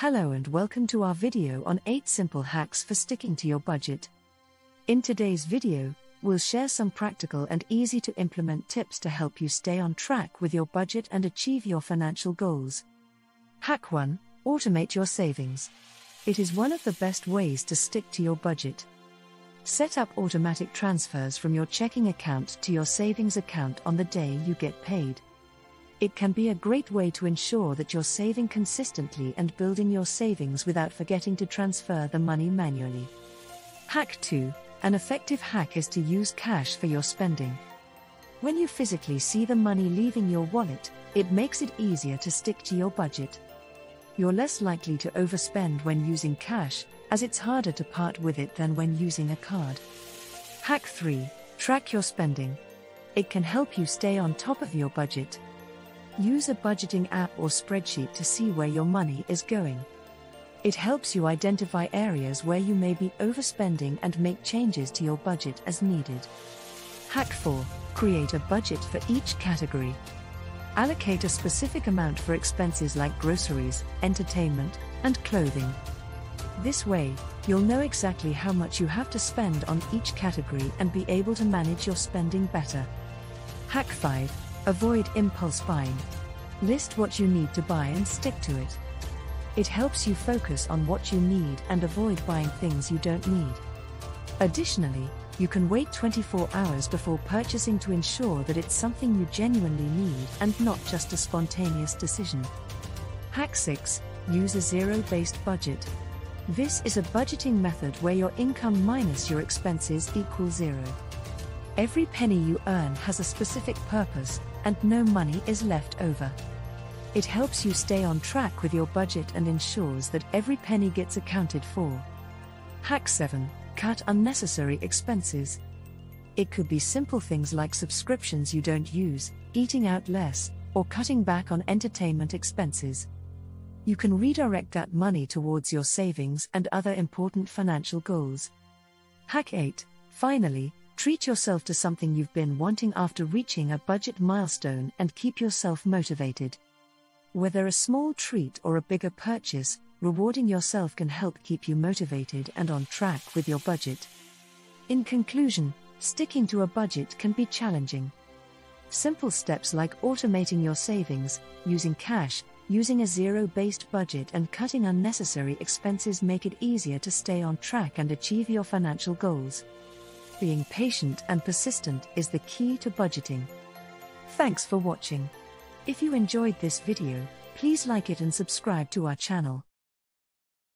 Hello and welcome to our video on 8 simple hacks for sticking to your budget. In today's video, we'll share some practical and easy to implement tips to help you stay on track with your budget and achieve your financial goals. Hack 1 Automate your savings. It is one of the best ways to stick to your budget. Set up automatic transfers from your checking account to your savings account on the day you get paid. It can be a great way to ensure that you're saving consistently and building your savings without forgetting to transfer the money manually. Hack 2 An effective hack is to use cash for your spending. When you physically see the money leaving your wallet, it makes it easier to stick to your budget. You're less likely to overspend when using cash, as it's harder to part with it than when using a card. Hack 3 Track your spending. It can help you stay on top of your budget Use a budgeting app or spreadsheet to see where your money is going. It helps you identify areas where you may be overspending and make changes to your budget as needed. Hack 4 Create a budget for each category. Allocate a specific amount for expenses like groceries, entertainment, and clothing. This way, you'll know exactly how much you have to spend on each category and be able to manage your spending better. Hack 5 Avoid impulse buying. List what you need to buy and stick to it. It helps you focus on what you need and avoid buying things you don't need. Additionally, you can wait 24 hours before purchasing to ensure that it's something you genuinely need and not just a spontaneous decision. Hack 6 Use a zero based budget. This is a budgeting method where your income minus your expenses equals zero. Every penny you earn has a specific purpose, and no money is left over. It helps you stay on track with your budget and ensures that every penny gets accounted for. Hack 7 Cut unnecessary expenses. It could be simple things like subscriptions you don't use, eating out less, or cutting back on entertainment expenses. You can redirect that money towards your savings and other important financial goals. Hack 8 Finally, Treat yourself to something you've been wanting after reaching a budget milestone and keep yourself motivated. Whether a small treat or a bigger purchase, rewarding yourself can help keep you motivated and on track with your budget. In conclusion, sticking to a budget can be challenging. Simple steps like automating your savings, using cash, using a zero based budget, and cutting unnecessary expenses make it easier to stay on track and achieve your financial goals. Being patient and persistent is the key to budgeting. Thanks for watching. If you enjoyed this video, please like it and subscribe to our channel.